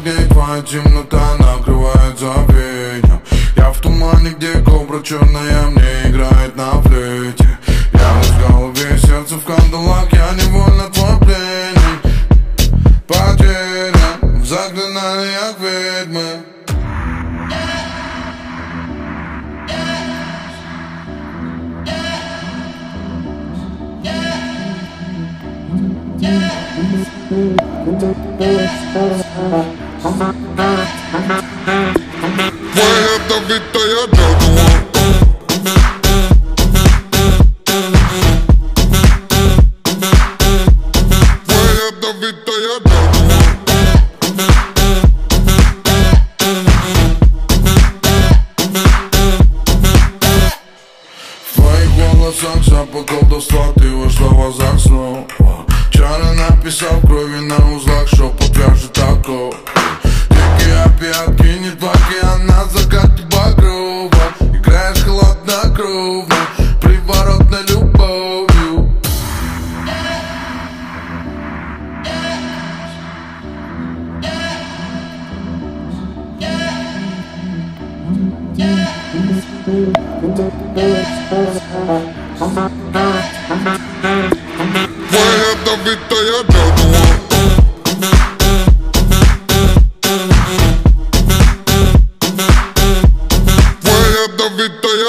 Сплошная темнота накрывает забвением Я в тумане, где кобра черная мне играет на флейте. Я в голове, сердце в кандалах, я невольно твой пленник Потерян в заклинаниях ведьмы. Твоя давитая джадуа Твоя давитая джадуа В твоих волосах запах колдовства Ты вошла в азарт снова Чары написал крови на узлах Шепот вяжет такого Дикие опиатки, не тваки, а на закате багрова. Играешь хладнокровно Приворотной любовью. Твоя Vitória.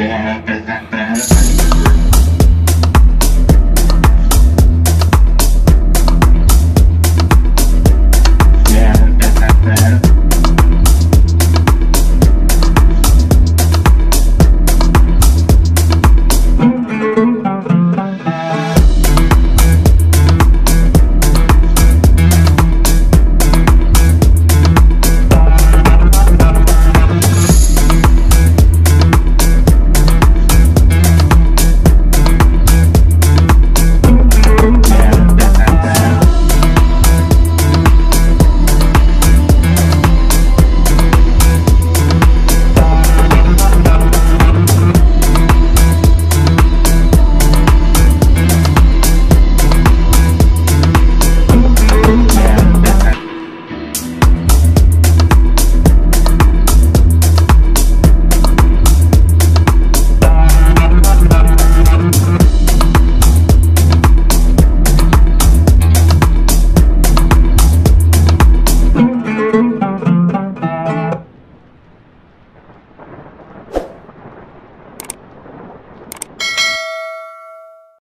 Yeah,